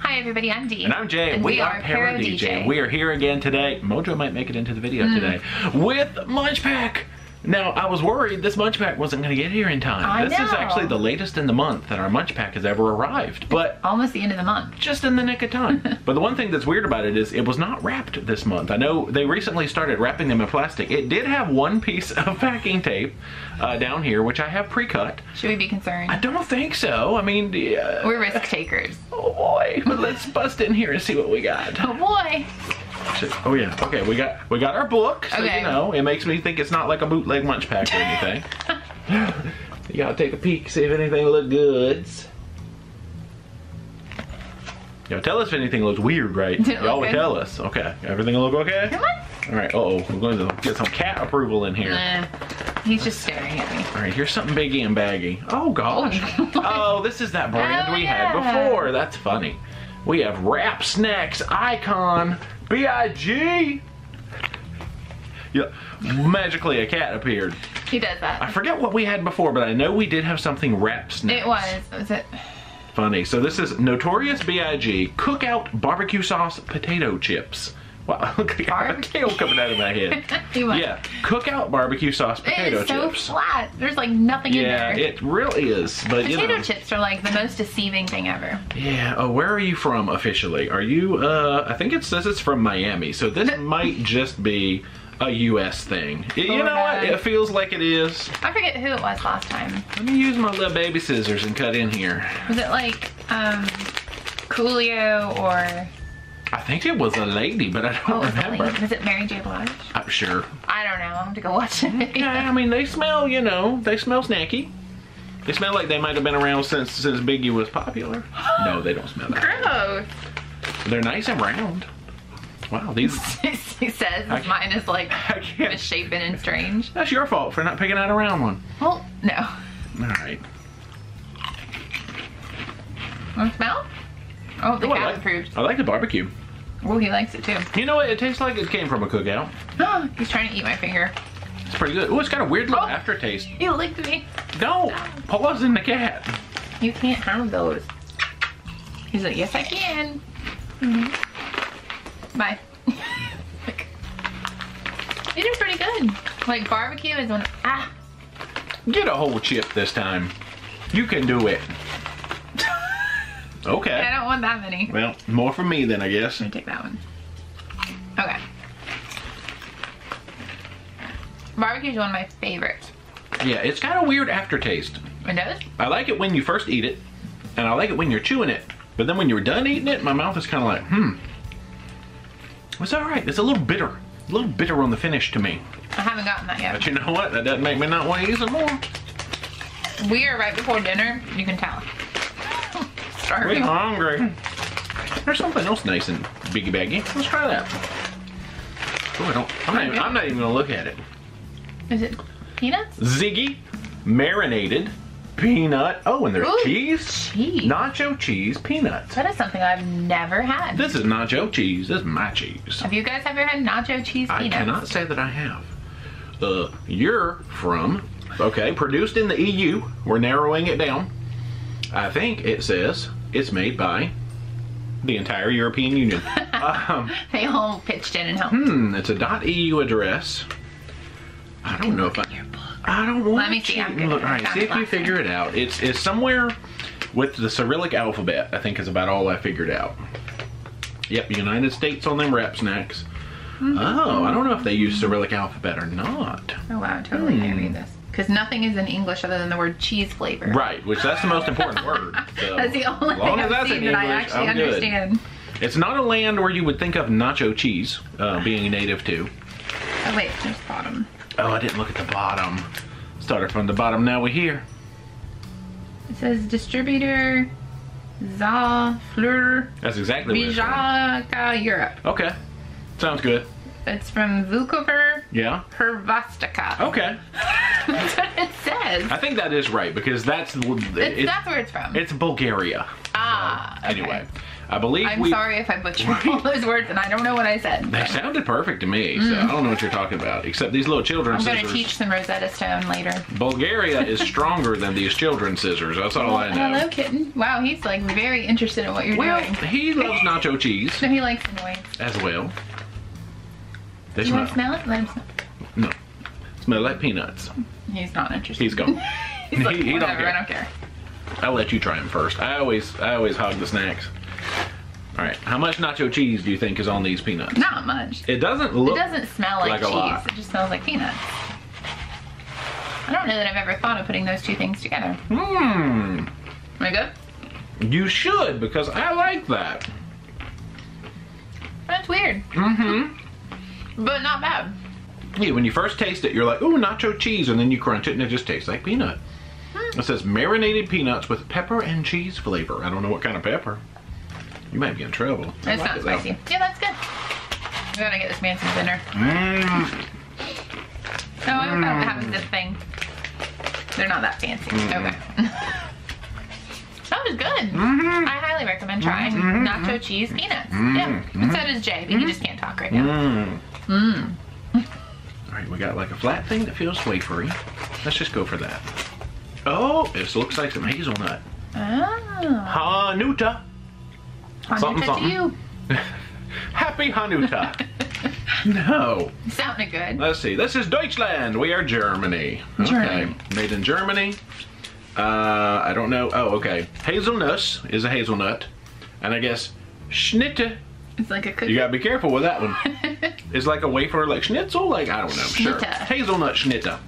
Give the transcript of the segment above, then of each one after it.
Hi everybody, I'm Dee. And I'm Jay. And we, are ParoDeeJay. We are here again today. Mojo might make it into the video Hmm. today with MunchPak. Now, I was worried this MunchPak wasn't going to get here in time. I this is actually the latest in the month that our MunchPak has ever arrived, but Almost the end of the month. just in the nick of time. but the one thing that's weird about it is it was not wrapped this month. I know they recently started wrapping them in plastic. It did have one piece of packing tape uh, down here, which I have pre-cut. Should we be concerned? I don't think so. I mean, uh, We're risk takers. oh boy. But let's bust in here and see what we got. Oh boy. Oh yeah. Okay, we got we got our book, so Okay. you know it makes me think it's not like a bootleg MunchPak or anything. you gotta take a peek, see if anything look good. Yo, tell us if anything looks weird, right? Y'all would tell us. Okay, everything look okay. Come on. All right. Uh oh, we're going to get some cat approval in here. Nah. He's just staring at me. All right, here's something biggy and baggy. Oh gosh. oh, this is that brand Oh, we yeah. had before. That's funny. We have Rap Snacks Icon B.I.G. Yeah, magically a cat appeared. He does that. I forget what we had before, but I know we did have something Rap Snacks. It was. Was it? funny. So this is Notorious B.I.G. Cookout Barbecue Sauce Potato Chips. Wow, look at a tail coming out of my head. He was. Yeah, Cookout Barbecue Sauce It Potato is so Chips. flat. There's like nothing Yeah, in there. Yeah, it really is. But you Potato know. chips are like the most deceiving thing ever. Yeah. Oh, where are you from officially? Are you? Uh, I think it says it's from Miami. So this might just be a U.S. thing. You know what? It feels like it is. I forget who it was last time. Let me use my little baby scissors and cut in here. Was it like um Coolio or I think it was a lady, but I don't what was it remember. like? Was it Mary J. Blige? I'm sure. I don't know. I have to go watch the video. Yeah, I mean they smell. You know, they smell snacky. They smell like they might have been around since since Biggie was popular. no, they don't smell that. Gross. They're nice and round. Wow, these. he says I mine is like misshapen and strange. That's your fault for not picking out a round one. Well, no. All right. Want to smell? Oh, the Oh, I cat like- approved. I like the barbecue. Oh, he likes it too. You know what? It tastes like it came from a cookout. He's trying to eat my finger. It's pretty good. Oh, it's got a weird little Oh. aftertaste. He licked me. No, paws in the cat. You can't have those. He's like, yes, I can. Mhm. Bye. These are pretty good. Like barbecue is one. Ah, Get a whole chip this time. You can do it. I don't want that many. Well, more for me then, I guess. I'm gonna take that one. Okay. Barbecue is one of my favorites. Yeah, it's got a weird aftertaste. It does? I like it when you first eat it, and I like it when you're chewing it. But then when you're done eating it, my mouth is kind of like, hmm. It's all right. It's a little bitter. A little bitter on the finish to me. I haven't gotten that yet. But you know what? That doesn't make me not want to eat some more. We are right before dinner. You can tell. We're Starving. hungry. There's something else nice and biggy baggy. Let's try that. Oh, I don't. I'm not, even, I'm not even gonna look at it. Is it peanuts? Ziggy, marinated, peanut. Oh, and there's Ooh, cheese. cheese. Nacho cheese, peanuts. That is something I've never had. This is nacho cheese. This is my cheese. Have you guys ever had nacho cheese peanuts? I cannot say that I have. Uh, you're from, okay, produced in the EU. We're narrowing it down. I think it says it's made by the entire European Union. um, They all pitched in and helped. hmm, it's a .eu address. I don't know if I. I don't want Let me see, I'm look. All right, see if you figure it out. It's it's somewhere with the Cyrillic alphabet. I think is about all I figured out. Yep, United States on them rap snacks. Mm-hmm. Oh, I don't know if they use Cyrillic alphabet or not. Oh wow, totally can't Hmm. read this. Because nothing is in English other than the word cheese flavor. Right, which that's the most important word. So, That's the only thing I've that's seen that I actually I'm good. understand. It's not a land where you would think of nacho cheese uh, being native to. Oh wait, there's bottom. Oh, I didn't look at the bottom. Started from the bottom. Now we're here. It says distributor Zafleur That's exactly what it's from. Vijaka Europe. Okay, sounds good. It's from Vukovar Yeah. Hrvatska. Okay. That's what it says. I think that is right because that's that's where it's from. it's Bulgaria. ah, okay. Anyway, I believe I'm we. sorry if I butchered all those words and I don't know what I said. They but sounded perfect to me, so I don't know what you're talking about. Except these little children's I'm going to teach some Rosetta Stone later. Bulgaria is stronger than these children's scissors. That's all I know. Hello, kitten. Wow, he's like very interested in what you're Well, doing. he loves nacho cheese So he likes the noise. as well. They You want to smell it? Let him smell. no, smell like peanuts. He's not interested. He's gone. He's like, he- he don't care. I don't care. I'll let you try them first. I always, I always hog the snacks. All right, how much nacho cheese do you think is on these peanuts? Not much. It doesn't look. It doesn't smell like, like a cheese. lot. It just smells like peanuts. I don't know that I've ever thought of putting those two things together. Hmm. Am I good? You should because I like that. That's weird, Mm-hmm. but not bad. Yeah, when you first taste it, you're like, ooh, nacho cheese, and then you crunch it, and it just tastes like peanut. Hmm. It says marinated peanuts with pepper and cheese flavor. I don't know what kind of pepper. You might be in trouble. I It's like not it, though. spicy. Yeah, that's good. We gotta get this man some dinner. Mm. No, I don't have this thing. They're not that fancy. Mm-hmm. Okay. that was good. Mhm. I highly recommend trying Mm-hmm. nacho cheese peanuts. Yeah. And so does Jay, but he just can't talk right now. Mm. Mmm. We got like a flat thing that feels wafery. Let's just go for that. Oh, this looks like some hazelnut. Ah. Hanuta. Hanukkah Something, to something. you. Happy Hanuta. no. Sounded good. Let's see. This is Deutschland. We are Germany. Okay. Made in Germany. Uh, I don't know. Oh, okay. Hazelnuss is a hazelnut. And I guess Schnitte. It's like a cookie. You gotta be careful with that one. It's like a wafer, like schnitzel, like I don't know. Sure. Schnitte. Hazelnut schnitte.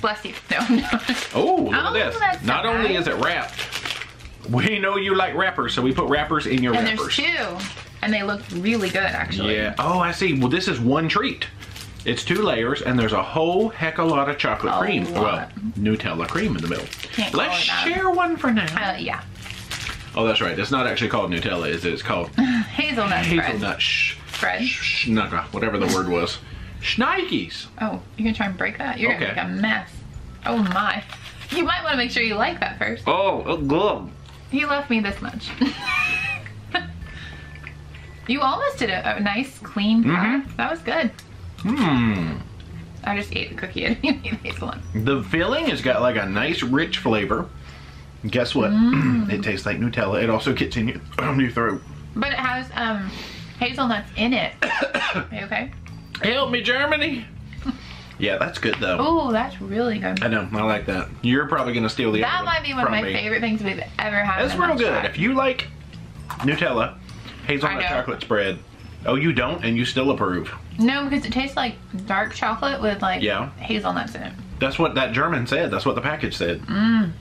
Bless you. No, no. Oh, look Oh, at this. that's Not only is it wrapped, we know you like wrappers, so we put wrappers in your And wrappers. there's two. And they look really good, actually. Yeah. Oh, I see. Well, this is one treat. It's two layers, and there's a whole heck of a lot of chocolate A cream. Well, lot. Nutella cream in the middle. Can't Let's share one for now. Uh, yeah. oh, that's right. It's not actually called Nutella, is it? It's called Hazelnut hazelnut sh- Bread. schnugga, whatever the word was. Schnikes. Oh, you're gonna try and break that? You're Okay. gonna make a mess. Oh my. You might want to make sure you like that first. Oh, oh, good. You left me this much. you almost did a, a nice, clean pie. That was good. Hmm. I just ate the cookie. I didn't eat the hazelnut. The filling has got like a nice, rich flavor. Guess what? Mm. it tastes like Nutella. It also gets in your, your throat. But it has um, hazelnuts in it. You okay? Help me, Germany. Yeah, that's good though. Oh, that's really good. I know, I like that. You're probably gonna steal the That other might be one of my me. favorite things we've ever had. That's real good. restaurant. If you like Nutella, hazelnut chocolate spread. Oh, you don't, and you still approve. No, because it tastes like dark chocolate with like Yeah. hazelnuts in it. That's what that German said. That's what the package said. Mm.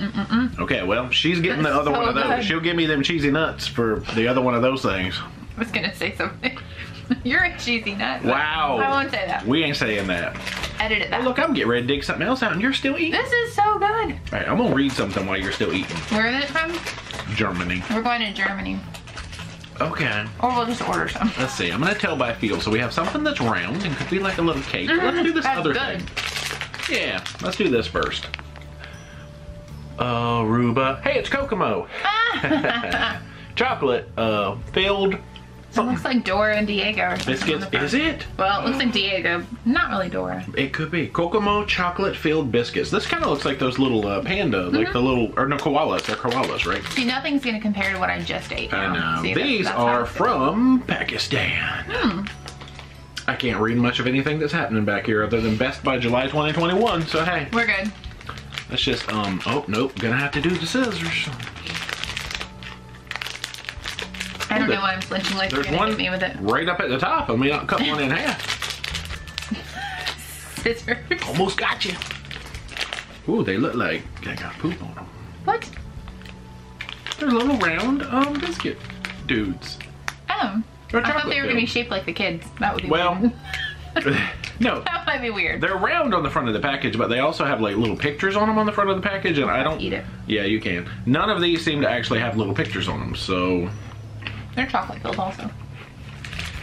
Mm-mm-mm. Okay, well, she's getting the other one of those. good. She'll give me them cheesy nuts for the other one of those things. I was gonna say something. You're a cheesy nut. Wow. I won't say that. We ain't saying that. Edit it out. look, I'm getting ready to dig something else out, and you're still eating. This is so good. All right, I'm gonna read something while you're still eating. Where is it from? Germany. We're going to Germany. Okay. Or we'll just order some. Let's see. I'm gonna tell by feel. So we have something that's round and could be like a little cake. Let's mm-hmm. do this That's other good. thing. Yeah, let's do this first. Aruba. Hey, it's Kokomo. Chocolate uh, filled It looks like Dora and Diego biscuits. on the front. Is it? Well, it looks like Diego. Not really Dora. It could be Kokomo chocolate filled biscuits. This kind of looks like those little uh, panda, like Mm-hmm. the little or no koalas. They're koalas, right? See, nothing's gonna compare to what I just ate. I know. See, These are from Pakistan. Hmm. I can't read much of anything that's happening back here other than Best by July 2021. So hey. We're good. Let's just um. Oh nope, gonna have to do the scissors. I don't know why I'm flinching like you're There's gonna one hit me with it. right up at the top. I mean, I'll cut one in half. Scissors. Almost got you. Ooh, they look like they got poop on them. What? They're little round um biscuit dudes. Oh. I thought chocolate they were gonna be shaped like the kids. That would be Well, weird. no, that might be weird. they're round on the front of the package, but they also have like little pictures on them on the front of the package, and I don't Eat it. Yeah, you can. None of these seem to actually have little pictures on them, so. They're chocolate filled also.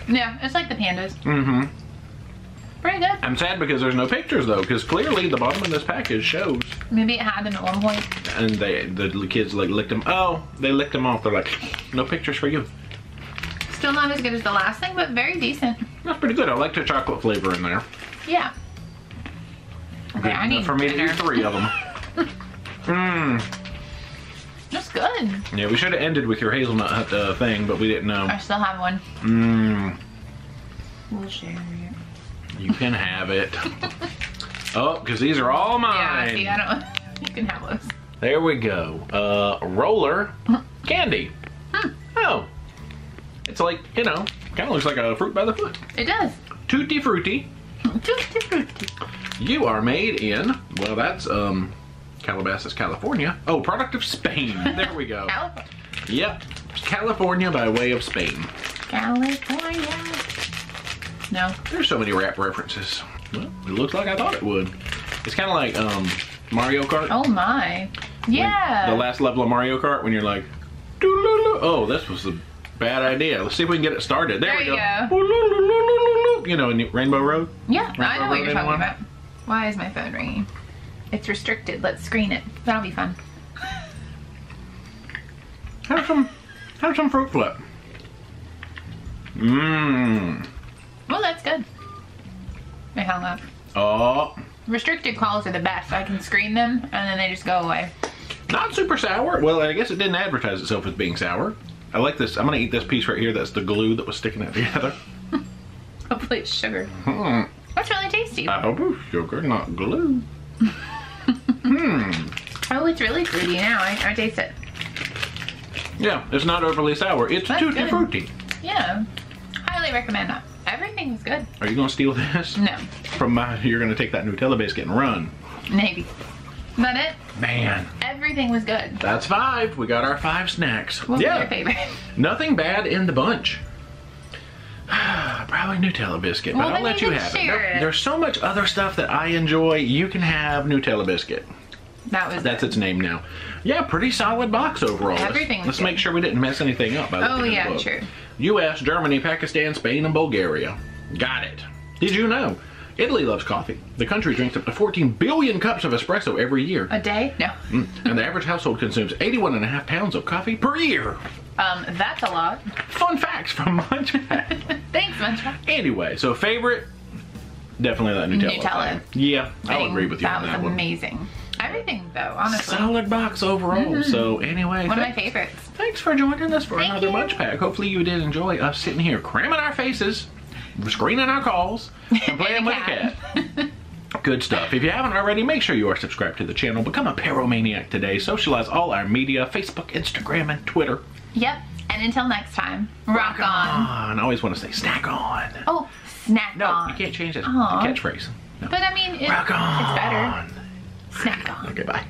Yeah, it's like the pandas. Mm-hmm. Pretty good. I'm sad because there's no pictures though, because clearly the bottom of this package shows, Maybe it had them at one point. and they the kids like licked them. Oh, they licked them off. They're like, no pictures for you. Still not as good as the last thing, but very decent. That's pretty good. I like the chocolate flavor in there. Yeah. Okay, I need for me to dinner. eat three of them. Mmm. That's good. Yeah, we should have ended with your hazelnut uh, thing, but we didn't know. I still have one. Mmm. We'll share it. You can have it. oh, because these are all mine. Yeah, see, I don't. You can have those. There we go. Uh, roller candy. Oh. It's like, you know, kind of looks like a fruit by the foot. It does. Tutti Frutti. Tutti frutti. You are made in, well, that's, um, Calabasas, California. Oh, product of Spain. There we go. California. Yep. California by way of Spain. California. No. There's so many rap references. Well, it looks like I thought it would. It's kind of like, um, Mario Kart. Oh my. Yeah. The last level of Mario Kart when you're like, "Doo-loo-loo." oh, this was a bad idea. Let's see if we can get it started. There, There we you go. go. You know, in Rainbow Road. yeah, I Rainbow know what you're talking anyone? about. Why is my phone ringing? It's restricted. Let's screen it. That'll be fun. Have some, have some fruit flip. Mmm. Well, that's good. I hung up. Oh, Restricted calls are the best. I can screen them and then they just go away. not super sour. Well, I guess it didn't advertise itself as being sour. I like this. I'm gonna eat this piece right here. That's the glue that was sticking it together. Hopefully it's sugar. Hmm. That's really tasty. I hope it's sugar, not glue. hmm. oh, it's really fruity now. I, I taste it. Yeah, it's not overly sour. It's That's tutti good. frutti. Yeah. Highly recommend that. Everything is good. Are you gonna steal this? No. From my, you're gonna take that Nutella biscuit and run. Maybe. Not it? Man, Everything was good. that's five. We got our five snacks. What was your favorite? nothing bad in the bunch. Probably Nutella biscuit, but Well, I'll then let you have it. It. There's so much other stuff that I enjoy. You can have Nutella biscuit. That was That's its name now. Yeah, pretty solid box overall. Let's- Everything Let's, make sure we didn't mess anything up. By Oh, yeah, true. U.S., Germany, Pakistan, Spain, and Bulgaria. Got it. Did you know? Italy loves coffee. The country drinks up to 14 billion cups of espresso every year. A day? No. Mm. And the average household consumes 81 and a half pounds of coffee per year. Um, that's a lot. Fun facts from MunchPak. Thanks, MunchPak. anyway, so favorite, definitely that Nutella. Nutella. Yeah, I'll agree with you that on was that one. amazing. Everything, though, honestly. Solid box overall. So anyway, One of my favorites. thanks for joining us for Thank another you. Munch Pack. Hopefully you did enjoy us sitting here cramming our faces, screening our calls, and playing with a cat. cat. Good stuff. If you haven't already, make sure you are subscribed to the channel. Become a Paromaniac today. Socialize all our media Facebook, Instagram, and Twitter. Yep. And until next time, rock, on. on. I always want to say snack on. Oh, snack No, on. you can't change that Aw. catchphrase. No. But I mean, it, Rock on. it's better. Snack on. Okay, bye.